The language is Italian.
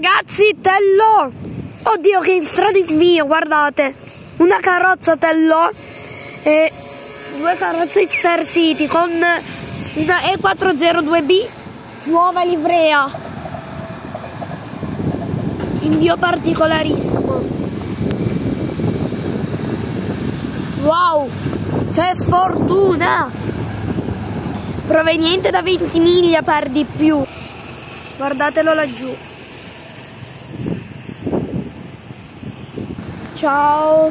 Ragazzi, Tello! Oddio, che strada mio, guardate! Una carrozza Tello e due carrozze Intercity con una E402B nuova livrea. Indio particolarissimo. Wow, che fortuna! Proveniente da Ventimiglia per di più. Guardatelo laggiù. Ciao.